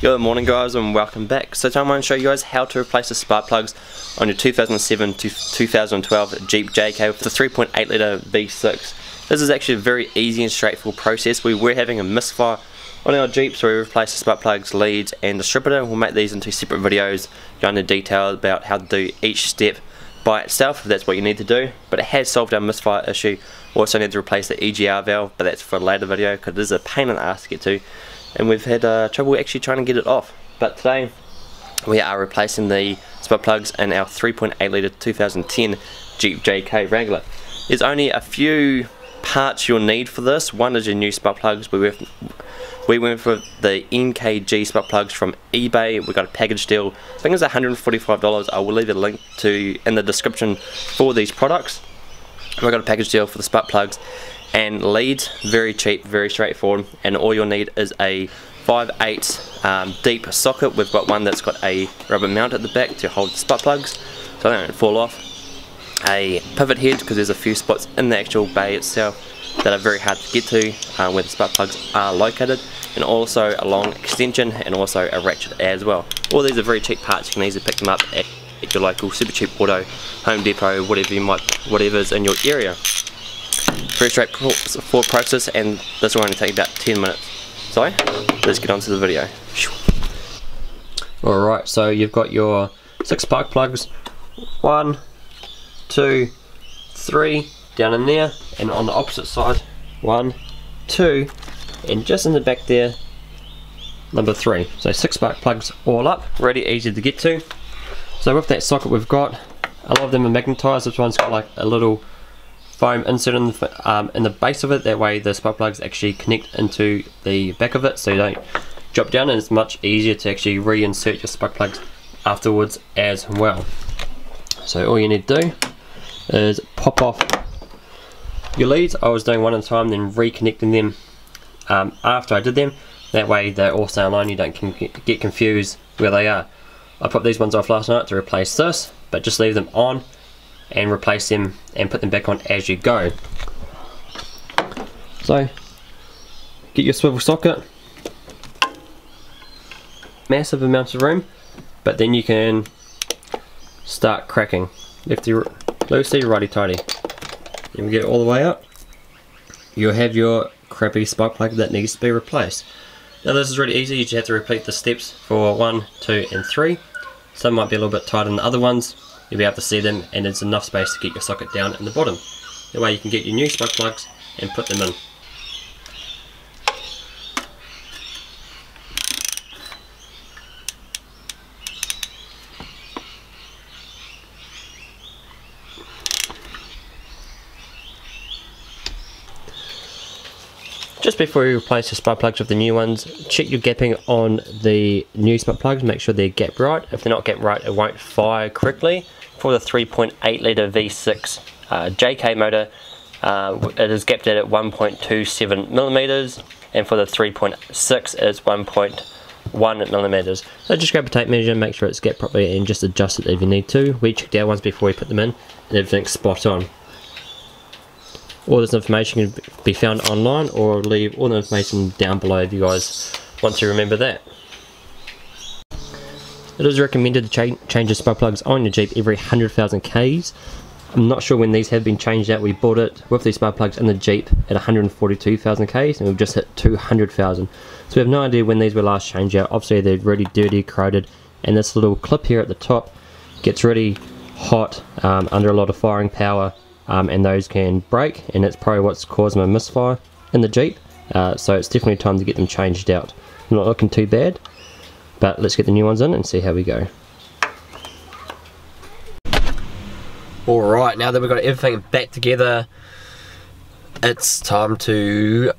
Good morning guys and welcome back. So today I'm going to show you guys how to replace the spark plugs on your 2007 to 2012 Jeep JK with the 3.8 litre V6. This is actually a very easy and straightforward process. We were having a misfire on our Jeep so we replaced the spark plugs, leads and distributor. We'll make these into separate videos going into detail about how to do each step by itself if that's what you need to do. But it has solved our misfire issue. Also need to replace the EGR valve but that's for a later video because it is a pain in the ass to get to and we've had uh, trouble actually trying to get it off. But today we are replacing the spark plugs in our 3.8 litre 2010 Jeep JK Wrangler. There's only a few parts you'll need for this. One is your new spark plugs. We went, we went for the NKG spark plugs from eBay. We got a package deal. I think it's $145. I will leave a link to in the description for these products. We got a package deal for the spark plugs and leads very cheap very straightforward and all you'll need is a 5/8 um, deep socket. We've got one that's got a rubber mount at the back to hold the spark plugs so they don't fall off. A pivot head because there's a few spots in the actual bay itself that are very hard to get to uh, where the spark plugs are located and also a long extension and also a ratchet as well. All these are very cheap parts. You can easily pick them up at, at your local super cheap auto home depot whatever you might whatever's in your area very straightforward process and this will only take about 10 minutes. So let's get on to the video. Alright, so you've got your six spark plugs. One, two, three, down in there, and on the opposite side, one, two, and just in the back there, number three. So six spark plugs all up, really easy to get to. So with that socket we've got, a lot of them are magnetized, this one's got like a little foam insert in the, um, in the base of it that way the spark plugs actually connect into the back of it so you don't drop down and it's much easier to actually reinsert your spark plugs afterwards as well. So all you need to do is pop off your leads. I was doing one at a time then reconnecting them um, after I did them. That way they're all stay online you don't get confused where they are. I put these ones off last night to replace this but just leave them on and replace them and put them back on as you go. So, get your swivel socket, massive amounts of room, but then you can start cracking. Lefty, loosey, righty tighty. We get it all the way up, you'll have your crappy spark plug that needs to be replaced. Now this is really easy, you just have to repeat the steps for 1, 2 and 3. Some might be a little bit tighter than the other ones, you'll be able to see them and there's enough space to get your socket down in the bottom. That way you can get your new spark plugs and put them in. Just before you replace the spark plugs with the new ones, check your gapping on the new spark plugs, make sure they're gapped right. If they're not gapped right, it won't fire correctly. For the 3.8 litre V6 uh, JK motor, uh, it is gapped at 1.27 millimeters, and for the 3.6 it's 1.1 millimeters. So just grab a tape measure, make sure it's gapped properly, and just adjust it if you need to. We checked our ones before we put them in, and everything's spot on. All this information can be found online or leave all the information down below if you guys want to remember that. It is recommended to cha change the spark plugs on your Jeep every 100,000 Ks. I'm not sure when these have been changed out. We bought it with these spark plugs in the Jeep at 142,000 Ks and we've just hit 200,000. So we have no idea when these were last changed out. Obviously they're really dirty, corroded and this little clip here at the top gets really hot um, under a lot of firing power um, and those can break and it's probably what's causing my misfire in the Jeep. Uh, so it's definitely time to get them changed out. Not looking too bad but let's get the new ones in and see how we go. Alright now that we've got everything back together it's time to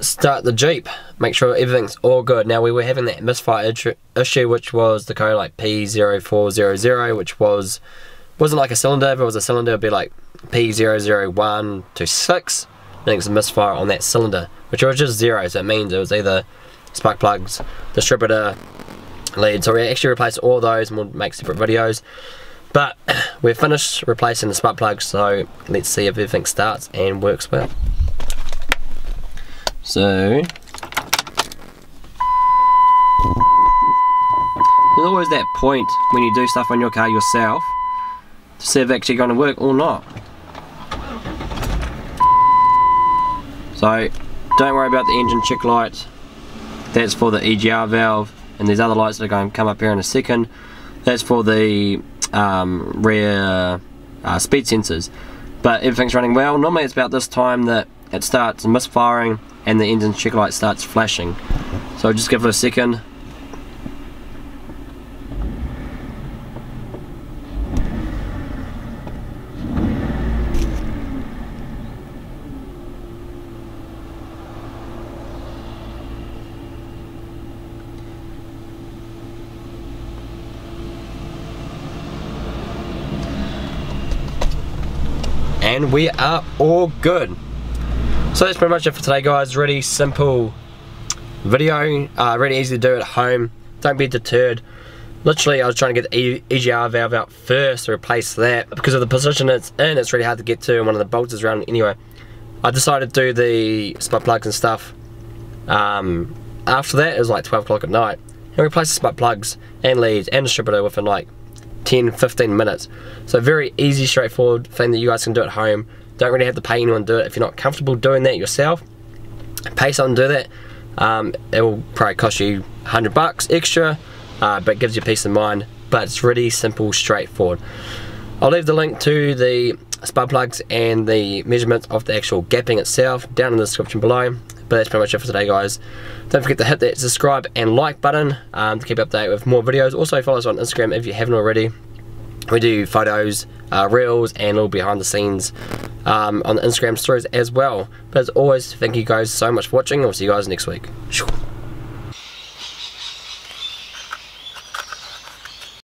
start the Jeep. Make sure everything's all good. Now we were having that misfire issue which was the code like P0400 which was wasn't like a cylinder. If it was a cylinder it'd be like P001 to 6. I think it's a misfire on that cylinder, which was just zero, so it means it was either spark plugs, distributor, lead. So we actually replaced all those and we'll make separate videos. But we're finished replacing the spark plugs, so let's see if everything starts and works well. So there's always that point when you do stuff on your car yourself to see if it's actually going to work or not. So don't worry about the engine check light. That's for the EGR valve and there's other lights that are going to come up here in a second. That's for the um, rear uh, speed sensors. But everything's running well. Normally it's about this time that it starts misfiring and the engine check light starts flashing. So just give it a second and we are all good. So that's pretty much it for today guys, really simple video, uh, really easy to do at home, don't be deterred. Literally I was trying to get the EGR valve out first to replace that, because of the position it's in, it's really hard to get to and one of the bolts is around anyway. I decided to do the spark plugs and stuff um, after that, it was like 12 o'clock at night, and replace the spark plugs and leads and distributor within like 10 15 minutes. So very easy straightforward thing that you guys can do at home. Don't really have to pay anyone to do it. If you're not comfortable doing that yourself pay someone to do that. Um, it will probably cost you 100 bucks extra uh, but gives you peace of mind. But it's really simple straightforward. I'll leave the link to the spark plugs and the measurements of the actual gapping itself down in the description below but that's pretty much it for today guys. Don't forget to hit that subscribe and like button um, to keep updated with more videos. Also follow us on Instagram if you haven't already. We do photos, uh, reels and little behind the scenes um, on the Instagram stories as well. But as always, thank you guys so much for watching. I'll see you guys next week.